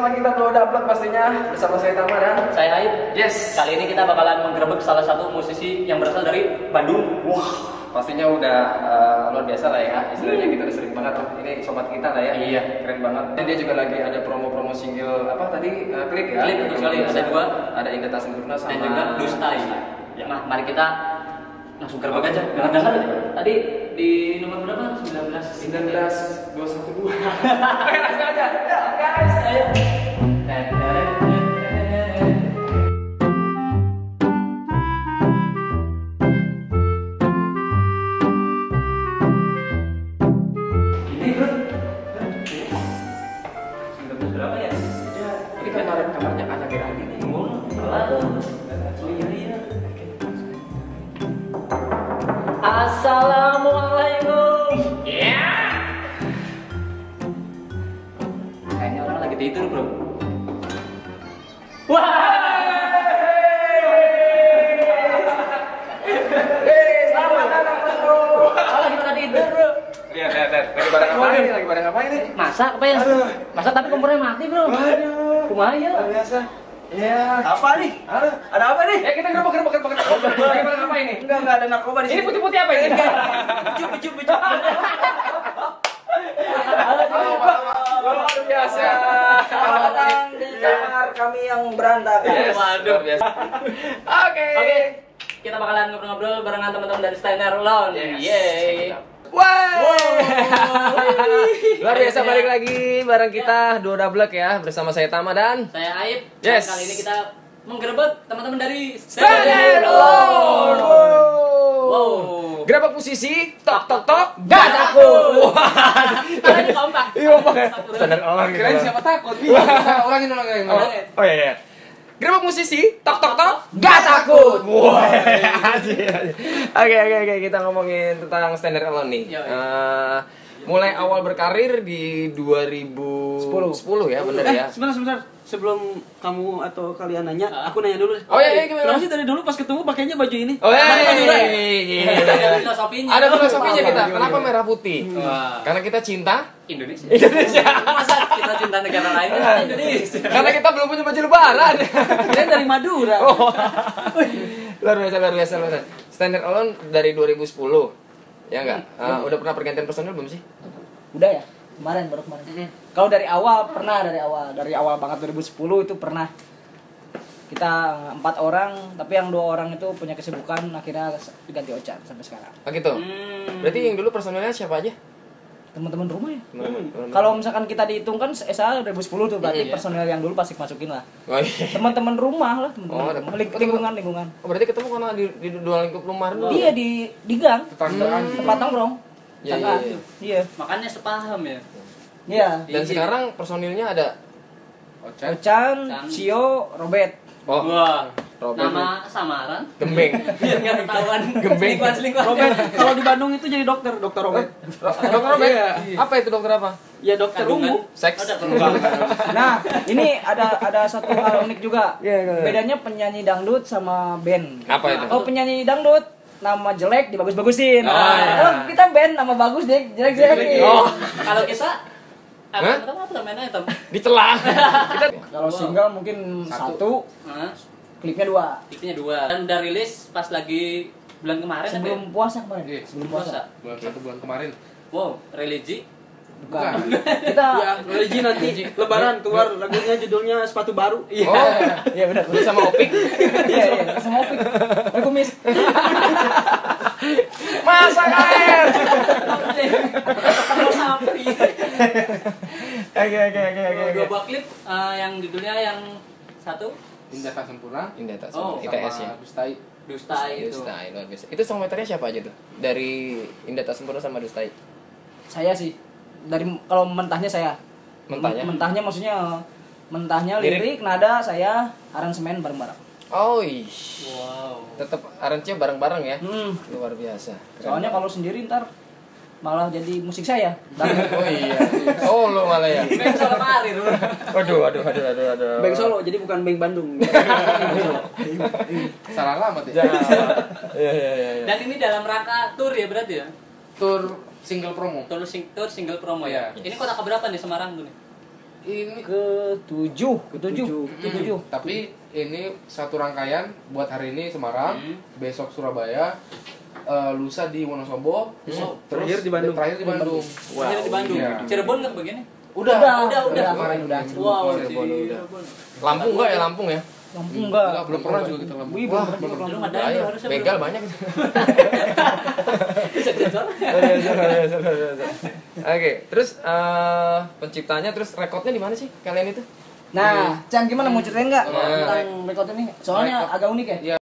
bersama kita udah Daplek pastinya bersama saya Tama dan saya Aib. Yes. Kali ini kita bakalan menggerebek salah satu musisi yang berasal dari Bandung. Wah, pastinya udah uh, luar biasa lah ya. Istilahnya hmm. kita udah sering banget lah. Ini sobat kita lah ya. Iya, keren banget. Dan dia juga lagi ada promo-promo single apa tadi? Eh, uh, klip ya. Klip betul sekali ada dua. Ada Indah Tak sama dan juga Dusta. Ya. ya. Nah, mari kita langsung gerbek aja. Dengar-dengar tadi di nomor berapa? 19 19 212 Oke langsung aja ya guys ayo Assalamualaikum. Ya. Kayaknya orang lagi tidur bro. Wah. Selamat datang bro. Lagi pada tidur bro. Lihat, lihat, lihat. Lagi pada ngapain? nih? Lagi pada ngapain nih? Masak apa ya? Masak tapi kompornya mati bro. Waduh. Kumaha ya? Luar biasa. Ya. Apa nih? Halo. Ada apa nih? Eh, kita gerbek, gerbek, gerbek. Lagi pada ngapain nih? Enggak, enggak ada narkoba di Ini sini. putih-putih apa ini? Bicuk, bicuk, bicuk. Luar biasa. Selamat datang di kamar kami yang berantakan. Yes, luar biasa. Oke. Oke. Kita bakalan ngobrol-ngobrol barengan teman-teman dari Steiner Lounge. Yes. Yeay. Wah. Luar biasa balik lagi bareng kita Dua Dablek ya bersama saya Tama dan Saya Aib. Yes. Dan kali ini kita menggerebek teman-teman dari Stand Alone. Wow. Gerabak posisi tok tok tok gak takut. Karena ini kompak. Iya pak. Standar alone. Kirain siapa takut? Ulangin ulangin. Oh, oh iya iya. Gerabak musisi, tok tok tok, gak takut. Oke oke oke kita ngomongin tentang Standard Alone nih. Eh, mulai awal berkarir di 2010 10 ya bener Eh, ya. sebentar, sebentar. Sebelum kamu atau kalian nanya, aku nanya dulu. deh. Oh, iya, iya, gimana? Kenapa sih dari dulu pas ketemu pakainya baju ini? Oh iya, iya, iya, Ada iya. filosofinya. Ada filosofinya kita. Kenapa merah putih? Wah. Karena kita cinta Indonesia. Indonesia. Masa kita cinta negara lain kan Indonesia. Karena kita belum punya baju lebaran. Kalian dari Madura. Oh. luar biasa, luar biasa, luar biasa. Standard Alone dari 2010. Ya enggak? Ah, udah pernah pergantian personil belum sih? Udah ya? Kemarin baru kemarin. Kalau dari awal pernah dari awal, dari awal banget 2010 itu pernah. Kita empat orang, tapi yang dua orang itu punya kesibukan akhirnya diganti Ocan sampai sekarang. Oh gitu. Hmm. Berarti yang dulu personilnya siapa aja? Teman-teman rumah ya. Teman-teman. Kalau misalkan kita dihitung kan SA 2010 tuh berarti Iya, iya. personel yang dulu pasti masukin lah. Oh, iya. Teman-teman rumah lah, teman-teman Oh, ada- rumah. Ling- lingkungan lingkungan. Oh, berarti ketemu karena di, di dua lingkup rumah dulu. Dia di di gang, Tetanggaan. tempat nongkrong. Iya, Tangga. iya, Iya. Makanya sepaham ya. Iya. Dan Iya. sekarang personilnya ada. Ocan, Ocan. Cio, Robert. Oh, Wah. Robert. Nama samaran. Gembeng. Biar nggak ketahuan. Gembeng. Selingkuhan selingkuhan. Robert, kalau di Bandung itu jadi dokter, dokter Robert. dokter Robert. Apa itu dokter apa? Ya dokter Kandungan. umum. Seks. Oh. Nah, ini ada ada satu hal unik juga. Iya, iya. Bedanya penyanyi dangdut sama band. Apa itu? Oh, penyanyi dangdut nama jelek dibagus-bagusin. Oh, iya. Kalau kita band nama bagus deh jelek-jelekin. Oh, Kalau kita Hah? apa namanya itu? dicela. Kita Kalau single mungkin satu, Hah? Klipnya dua. Tipnya dua. Dan udah rilis pas lagi bulan kemarin? Sebelum puasa kemarin. Iya, Sebelum puasa. puasa. Bulan satu bulan kemarin. Wow, religi. Bukan. Kita Ya, religi nanti lebaran keluar lagunya judulnya sepatu baru. Oh, Iya benar. lu sama Opik. Iya, iya, sama Opik. Pakai kumis. Masak air. Kalau sapi. Oke, oke, oke, oke. Dua buah klip yang satu Indah tak sempurna. Indah tak Oh, semua. ITS ya. Sama Dustai. Dustai itu. Dustai luar biasa. Itu songwriternya siapa aja tuh? Dari Indah tak sempurna sama Dustai. Saya sih dari kalau mentahnya saya. Mentahnya? Mentahnya maksudnya mentahnya Lirik? lirik, nada saya aransemen bareng-bareng. Oh, ish. Wow. Tetap arrange bareng-bareng ya. Hmm. Luar biasa. Keren Soalnya kalau sendiri ntar malah jadi musik saya. Dan Oh iya. Oh lo malah ya. Bang Solo Karir. Waduh, waduh, waduh, waduh, waduh. Beng Solo, jadi bukan Beng Bandung. Salah alamat ya. Iya, iya, iya. iya. Dan ini dalam rangka tour ya berarti ya? Tur single promo. Tour, sing, tour single promo ya. Iya. Ini kota keberapa nih Semarang tuh nih? Ini ke tujuh, ke tujuh, ke tujuh. tapi ini satu rangkaian buat hari ini Semarang, Hmm. besok Surabaya, eh, lusa di Wonosobo, Hmm. terus Terakhir di Bandung. Terakhir di Bandung. Akhirnya di Bandung. Iya. Cirebon nggak bagiannya? Udah, Udah, udah, udah. kemarin udah. Wow, Cirebon udah. Cirebon. Lampung enggak ya Lampung ya? Lampung enggak. Enggak, belum pernah juga kita Lampung. Wih, Wah, belum pernah ngadain tuh Ayo, harusnya. begal belum. banyak. Bisa sensor. Oke, terus eh, penciptanya terus rekodnya di mana sih kalian itu? Nah, Chan gimana mau ceritain nggak tentang rekod ini? Soalnya agak unik ya. Iya,